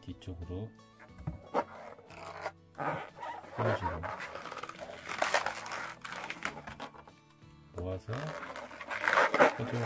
뒤쪽으로 끌어주고 모아서 빼주고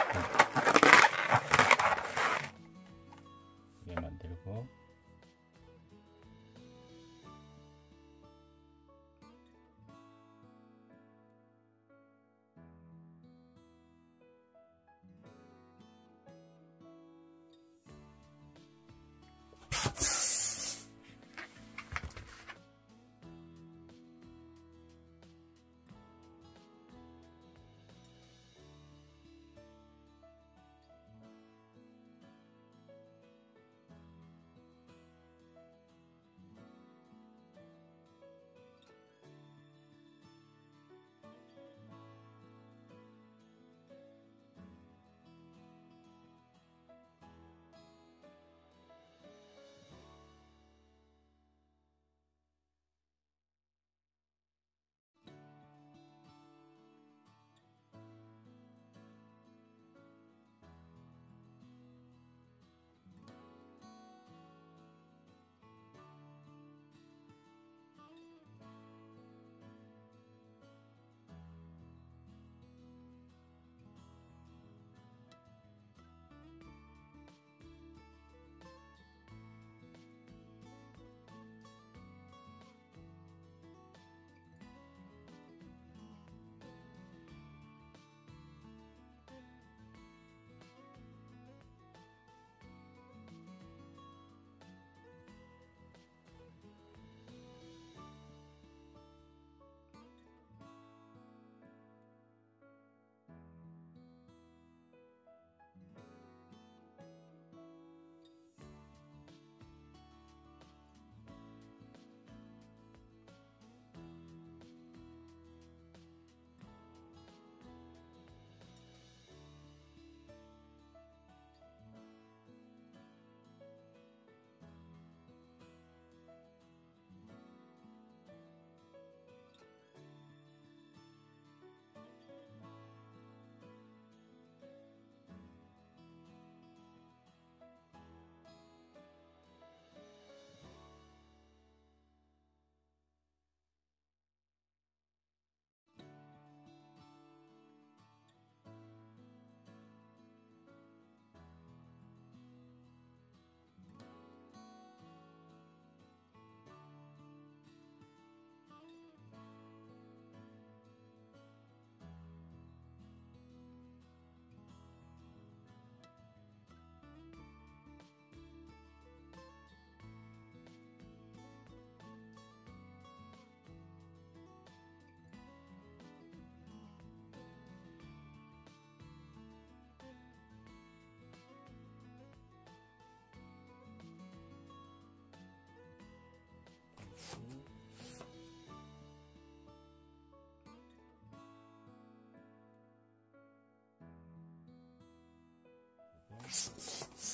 そう。